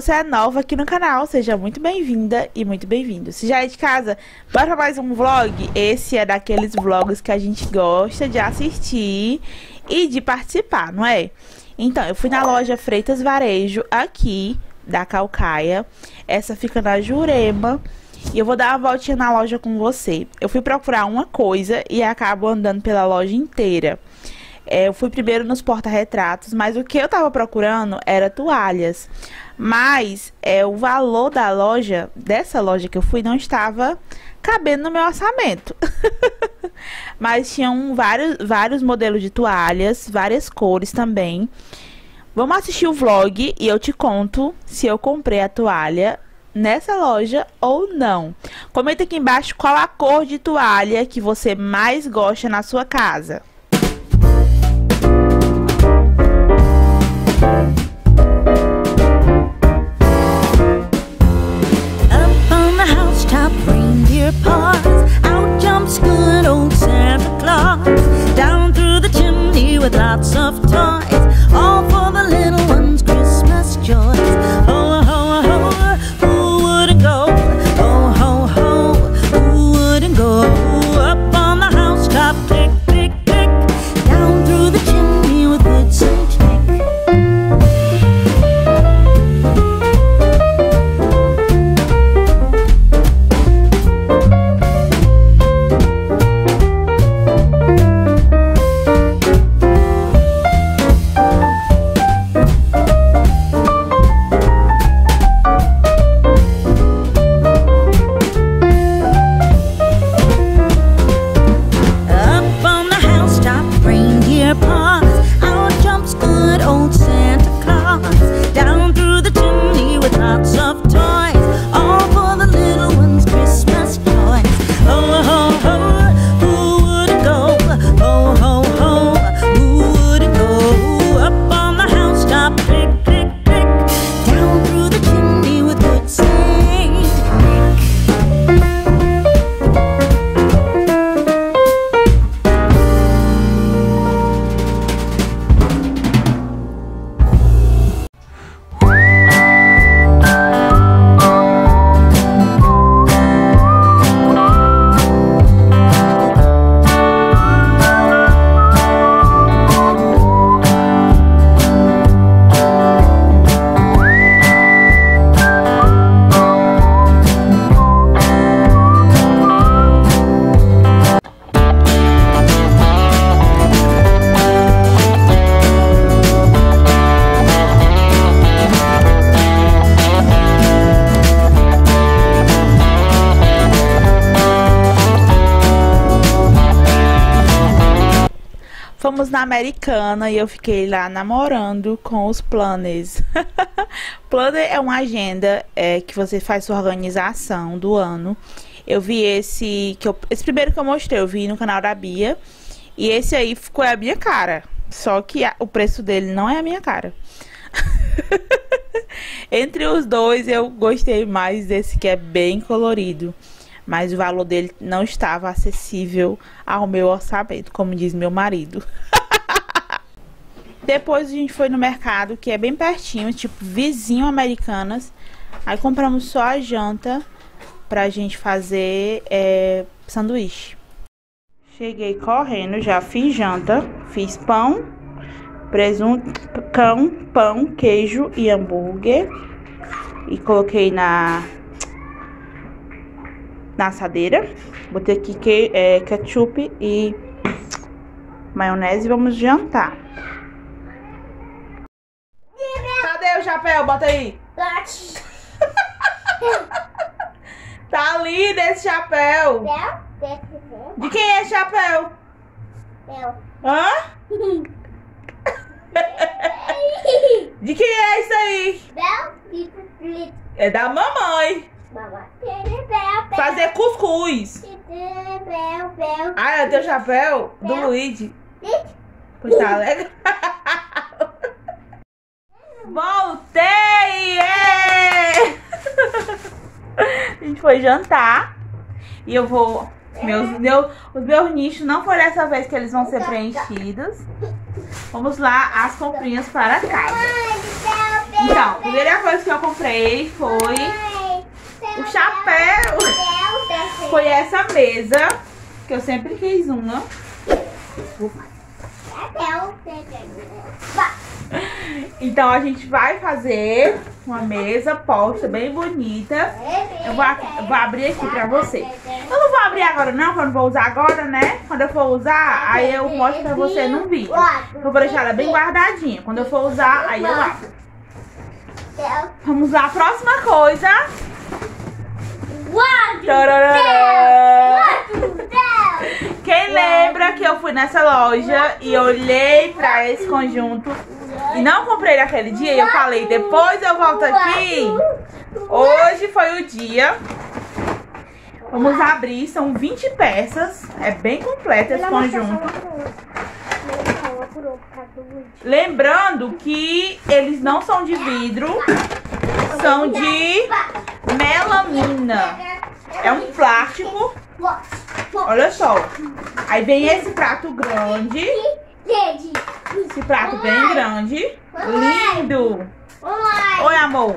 Você é nova aqui no canal, seja muito bem-vinda e muito bem-vindo. Se já é de casa, bora mais um vlog. Esse é daqueles vlogs que a gente gosta de assistir e de participar, não é? Então, eu fui na loja Freitas Varejo aqui da Calcaia. Essa fica na Jurema. E eu vou dar uma voltinha na loja com você. Eu fui procurar uma coisa e acabo andando pela loja inteira. É, eu fui primeiro nos porta-retratos, mas o que eu tava procurando era toalhas. Mas é, o valor da loja, dessa loja que eu fui, não estava cabendo no meu orçamento. mas tinham vários, vários modelos de toalhas, várias cores também. Vamos assistir o vlog e eu te conto se eu comprei a toalha nessa loja ou não. Comenta aqui embaixo qual a cor de toalha que você mais gosta na sua casa. Fomos na Americana e eu fiquei lá namorando com os planners. Planner é uma agenda é, que você faz sua organização do ano. Eu vi esse que eu- esse primeiro que eu mostrei, eu vi no canal da Bia. E esse aí ficou a minha cara. Só que a- o preço dele não é a minha cara. Entre os dois, eu gostei mais desse que é bem colorido. Mas o valor dele não estava acessível ao meu orçamento, como diz meu marido. Depois a gente foi no mercado, que é bem pertinho, tipo vizinho Americanas. Aí compramos só a janta pra gente fazer é, sanduíche. Cheguei correndo, já fiz janta, fiz pão, presunto, cão, pão, queijo e hambúrguer. E coloquei na na assadeira. Botei aqui que, é, ketchup e maionese e vamos jantar. Cadê o chapéu? Bota aí. Tá ali desse chapéu. De quem é esse chapéu? Hã? De quem é isso aí? É da mamãe. Fazer cuscuz. Ah, é o teu chapéu? Do Luigi. Pois tá legal. Voltei! ê! A gente foi jantar. E eu vou. Meus, meu, os meus nichos não foi dessa vez que eles vão ser preenchidos. Vamos lá, as comprinhas para casa. Então, primeira coisa coisa que eu comprei foi o chapéu. Foi essa mesa, que eu sempre quis uma. Então a gente vai fazer uma mesa posta bem bonita. Eu vou, vou abrir aqui pra você. Eu não vou abrir agora não, que eu vou usar agora, né? Quando eu for usar, aí eu mostro pra você num vídeo. Eu vou deixar ela bem guardadinha. Quando eu for usar, aí eu abro. Vamos lá, próxima coisa. Quem lembra que eu fui nessa loja e olhei pra esse conjunto e não comprei naquele dia e eu falei, depois eu volto aqui. Hoje foi o dia. Vamos abrir, são 20 peças. É bem completo esse conjunto. Lembrando que eles não são de vidro, são de melamina. É um plástico. Olha só. Aí vem esse prato grande. Esse prato bem grande. Lindo. Oi, amor.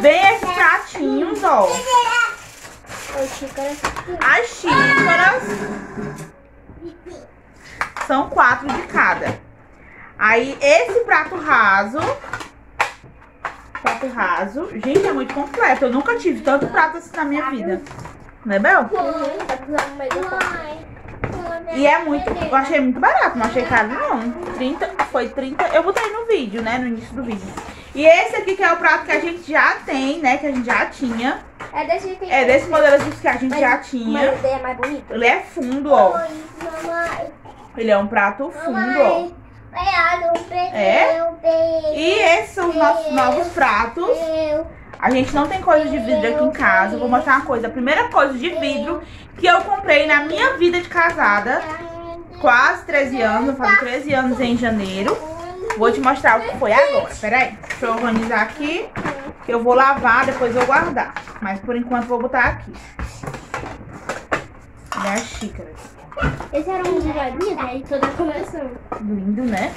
Vem esses pratinhos, ó. As xícaras são quatro de cada. Aí esse prato raso. Prato raso. Gente, é muito completo. Eu nunca tive tanto prato assim na minha vida. Né, Bel? E é muito. Eu achei muito barato, não achei caro não. 30, foi 30. Eu botei no vídeo, né? No início do vídeo. E esse aqui que é o prato que a gente já tem, né? Que a gente já tinha. É desse jeito É desse modelo que a gente já tinha. Mas é mais bonito. Ele é fundo, ó. Ele é um prato fundo, ó. É? E esses são os nossos novos pratos. A gente não tem coisa de vidro aqui em casa. Vou mostrar uma coisa. A primeira coisa de vidro que eu comprei na minha vida de casada. Quase 13 anos. Eu faço 13 anos em janeiro. Vou te mostrar o que foi agora. Pera aí. Deixa eu organizar aqui. Que eu vou lavar, depois eu vou guardar. Mas por enquanto vou botar aqui. E as xícaras. Esse era um bonitos, né? De toda a coleção. Lindo, né?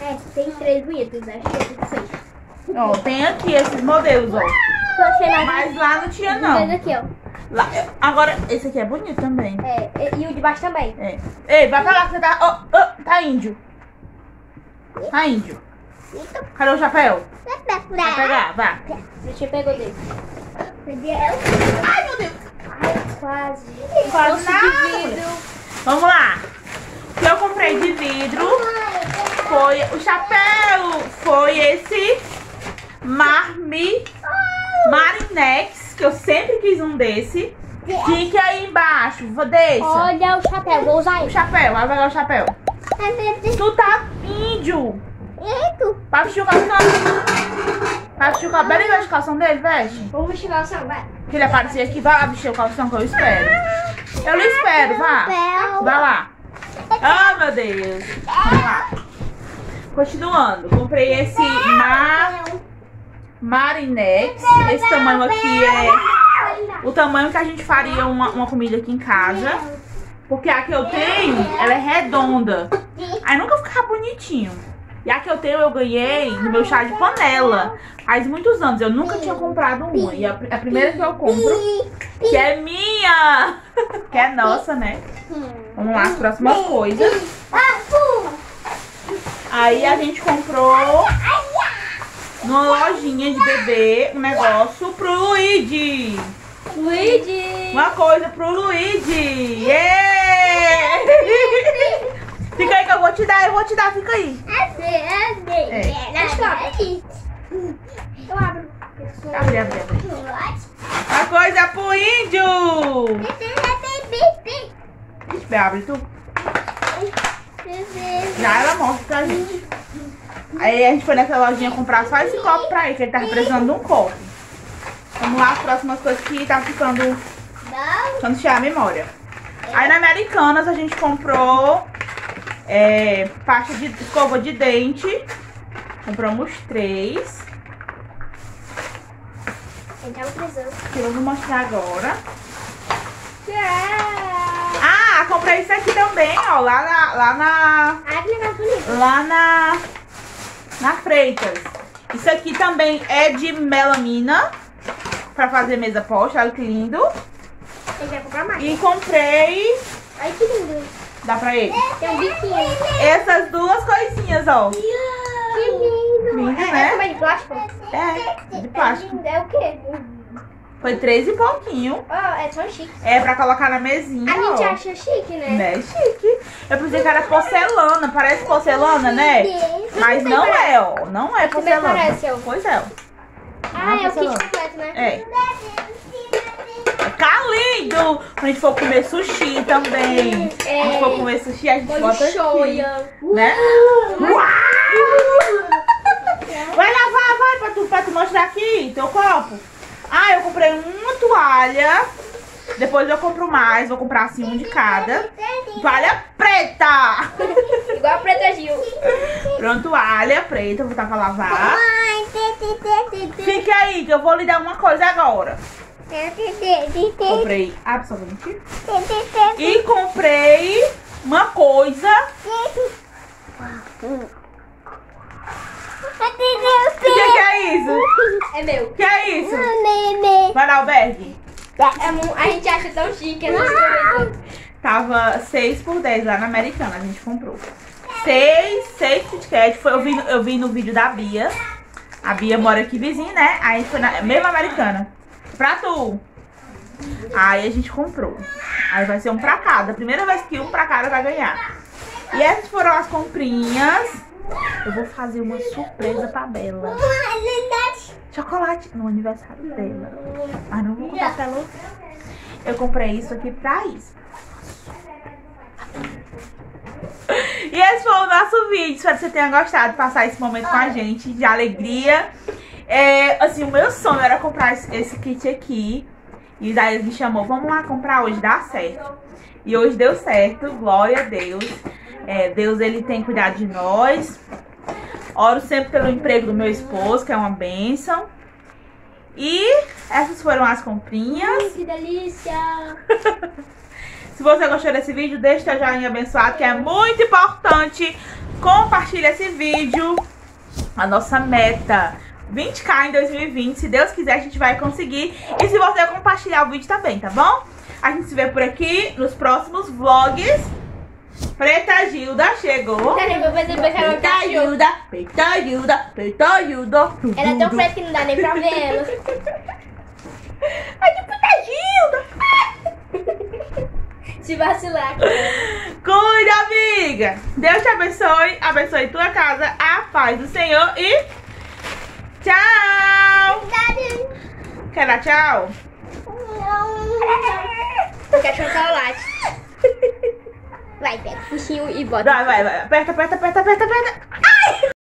É, tem três bonitos, acho que é seis. Ó, tem aqui esses modelos, ó. Mas lá não tinha, Esse não. aqui, ó. Lá, agora, esse aqui é bonito também. É, e o de baixo também. É. Ei, vai pra lá que você tá. Ó, ó, tá índio. Tá índio. Cadê o chapéu? Vai pegar, vai. Deixa eu pegar dele. Ai, meu Deus. Quase. Quase Fosse nada, de. Vamos lá. O que eu comprei de vidro foi o chapéu. Foi esse Marmi Marinex, que eu sempre quis um desse. Fique aí embaixo, vou deixa. Olha o chapéu, vou usar O ele. chapéu, vai pegar o chapéu. Tu tá índio. Vai vestir o calção. Vai vestir o calção. Bela o calção dele, veste. Vamos vestir o vai. Que ele aparecer aqui, vai lá vestir o calção que eu espero. Eu lhe espero, vá. Vai lá. Ah, meu Deus. Vamos lá. Continuando. Comprei esse Mar... Marinex. Esse tamanho aqui é o tamanho que a gente faria uma, uma comida aqui em casa. Porque a que eu tenho, ela é redonda. Aí nunca ficava bonitinho. E a que eu tenho, eu ganhei no meu chá de panela. Faz muitos anos. Eu nunca tinha comprado uma. E a, a primeira que eu compro, que é minha. que é nossa, né? Vamos lá, as próximas coisas. Aí a gente comprou numa lojinha de bebê um negócio pro Luigi. Luigi! Uma coisa pro Luigi. Yeah! Fica aí que eu vou te dar, eu vou te dar, fica aí. Eu abro. Abre, abre, abre. Uma coisa pro índio. Ixi, abre tu. Já ela mostra pra gente. Aí a gente foi nessa lojinha comprar só esse copo pra ele, que ele tava precisando de um copo. Vamos lá, as próximas coisas que tá ficando, ficando cheia a memória. Aí na Americanas a gente comprou é, pasta de escova de dente. Compramos três. Que eu vou mostrar agora. Ah, comprei isso aqui também, ó. Lá na. Lá na. Lá na. Na Freitas. Isso aqui também é de melamina. Pra fazer mesa posta, olha que lindo. Ele vai comprar mais. E comprei... Ai, que lindo. Dá pra ele? Tem um biquinho. Essas duas coisinhas, ó. Que lindo. Lindo, é, né? É é de plástico? É, de É plástico. lindo. É o quê? Foi três e pouquinho. Ó, é tão chique. É pra colocar na mesinha, A gente ó. acha chique, né? Né, chique. Eu pensei que era porcelana, parece porcelana, né? Mas não é, ó. Não é porcelana. parece, ó. Pois é, ó. Ah, é o kit completo, né? É. Tá lindo! Quando a gente for comer sushi também. Quando a gente for comer sushi, a gente bota aqui. Né? Uau! Vai lavar, vai, pra tu, pra tu mostrar aqui teu copo. Ah, eu comprei uma toalha. Depois eu compro mais, vou comprar assim um de cada. Toalha preta! Igual a Preta Gil. Pronto, toalha preta, vou botar pra lavar. Fique aí, que eu vou lhe dar uma coisa agora. Comprei absolutamente. E comprei uma coisa. O que, que é isso? É meu. O que é isso? Vai lá, Albergue. É a gente acha tão chique, também. Tava 6 por 10 lá na Americana, a gente comprou. 6, 6 Kit Kat. Foi, eu, vi, eu vi no vídeo da Bia. A Bia mora aqui vizinha, né? Aí foi na mesma Americana. Pra tu. Aí a gente comprou. Aí vai ser um pra cada. Primeira vez que um pra cada vai ganhar. E essas foram as comprinhas. Eu vou fazer uma surpresa pra Bela. Chocolate no aniversário dela. Mas não vou contar pra ela. Eu comprei isso aqui pra isso. E esse foi o nosso vídeo. Espero que você tenha gostado de passar esse momento com a gente de alegria. É, assim, o meu sonho era comprar esse, kit aqui. E daí ele me chamou, vamos lá comprar hoje, dá certo. E hoje deu certo, glória a Deus. É, Deus, ele tem cuidado de nós. Oro sempre pelo emprego do meu esposo, que é uma bênção. E essas foram as comprinhas. Que delícia. Se você gostou desse vídeo, deixa seu joinha abençoado, que é muito importante. Compartilha esse vídeo. A nossa meta 20k em 2020. Se Deus quiser, a gente vai conseguir. E se você compartilhar o vídeo também, tá bom? A gente se vê por aqui nos próximos vlogs. Preta Gilda chegou. Vou fazer Preta Gilda, Preta Gilda, Preta Gilda. Ela é tão preta que não dá nem pra ver ela. Ai, que Preta Gilda. Se vacilar. Cuida, amiga. Deus te abençoe. Abençoe tua casa. A paz do Senhor. E tchau. Quer dar tchau? Eu quero chocolate. Vai, pega o focinho e bota. Vai, vai, vai. Aperta, aperta, aperta, aperta, aperta.